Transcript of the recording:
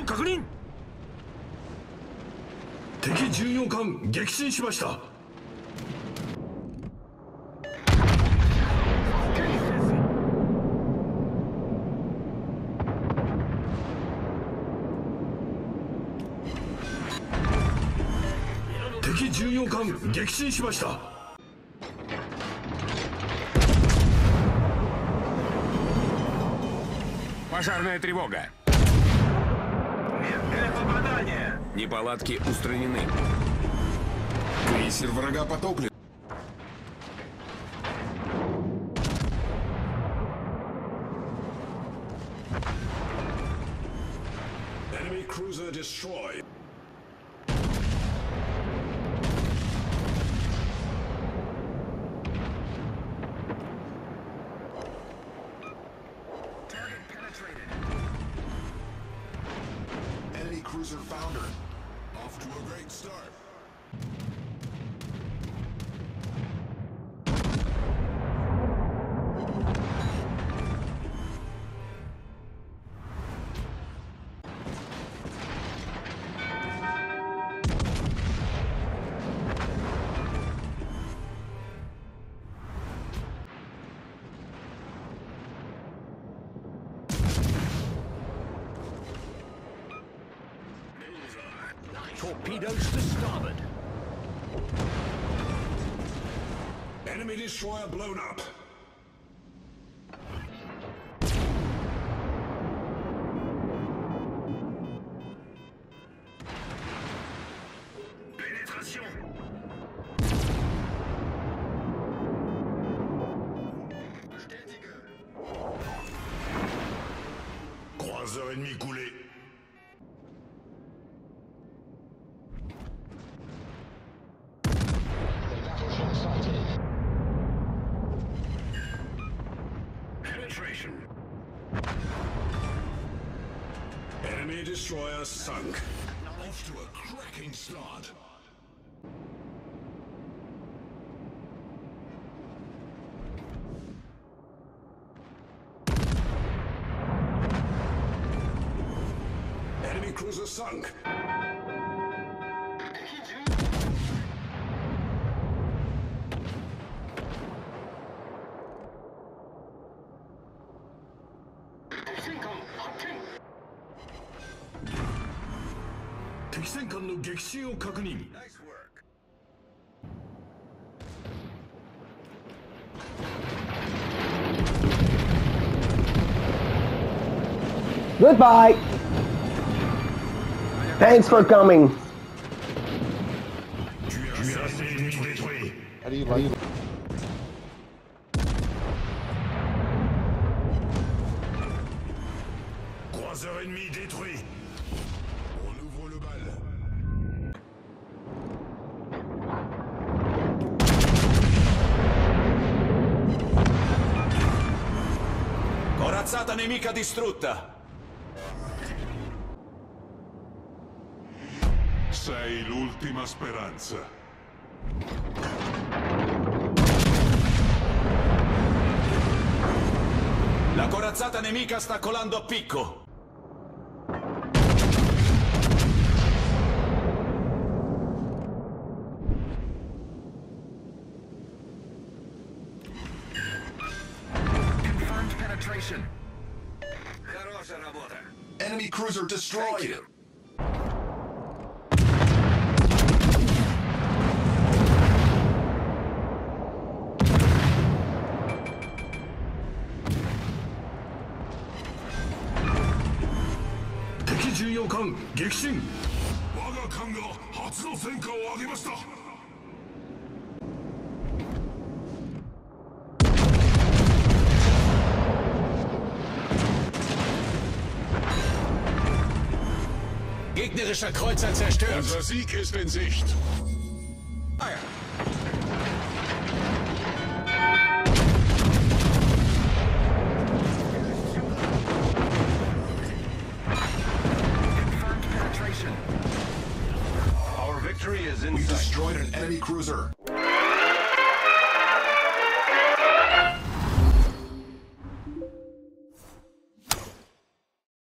戦場に火災を確認敵巡洋艦撃沈しました敵巡洋艦撃沈しました Пожарная тревога. Неполадки устранены. Крейсер врага потоплен. Enemy cruiser destroyed. Off to a great start. Torpedoes to starboard. Enemy destroyer blown up. Croiseur ennemi coulé. Enemy destroyer sunk. Off to a cracking start. Enemy cruiser sunk. 敵戦艦の撃沈を確認 Goodbye. Thanks for coming. Cuirassé ennemi détruit. How do you like Croiseur ennemi détruit. On ouvre le bal. Corazzata nemica distrutta. Sei l'ultima speranza. La corazzata nemica sta colando a picco. Confirmed penetration. Enemy cruiser destroyed. "敵巡洋艦撃沈我が艦が初の戦果を上げました「Gegnerischer Kreuzer zerstört. Unser Sieg ist in Sicht. Ah ja. Our victory is in sight. destroyed an enemy cruiser.